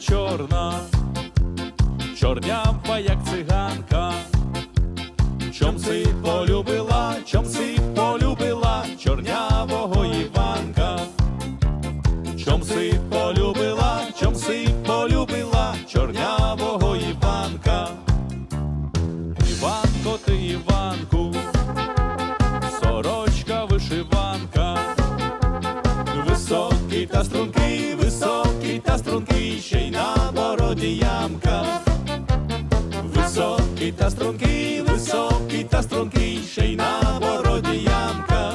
чорна, чорнява, як циганка. Чом си полюбила, чом си полюбила чорнявого Іванка. Чом си полюбила, чом си полюбила чорнявого Іванка. Іванко, ти Іванку, сорочка вишиванка. Високий та стрункий, високий та стрункий, ще й на бороді ямка. Високий та стрункий, високий та стрункий, ще й на бороді ямка.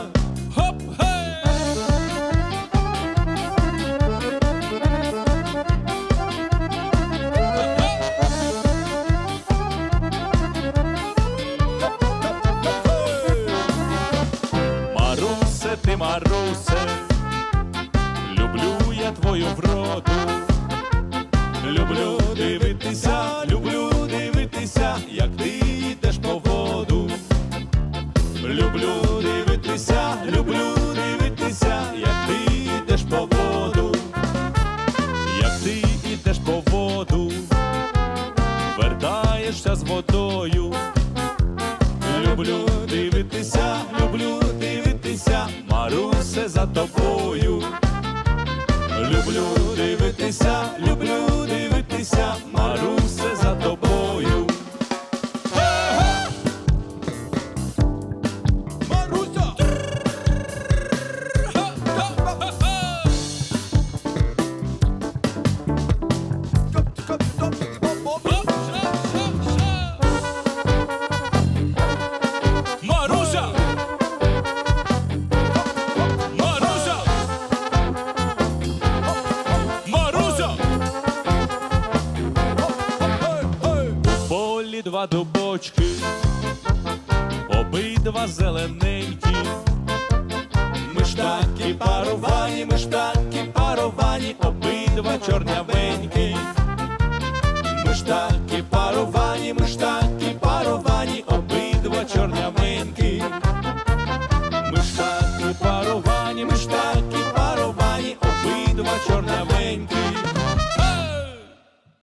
Марусе, ти Марусе, люблю я твою вроду. Як ти йдеш по воду. Люблю дивитися, люблю дивитися, як ти йдеш по воду. Як ти йдеш по воду, вертаєшся з водою. Люблю дивитися, люблю дивитися, Марусе за тобою. Люблю дивитися, люблю два дубочки, обидва зелененькі, ми ж такі паровані, ми ж такі паровані, обидва чорнявенькі, ми ж такі паровані, ми ж такі паровані, обидва чорнявенькі.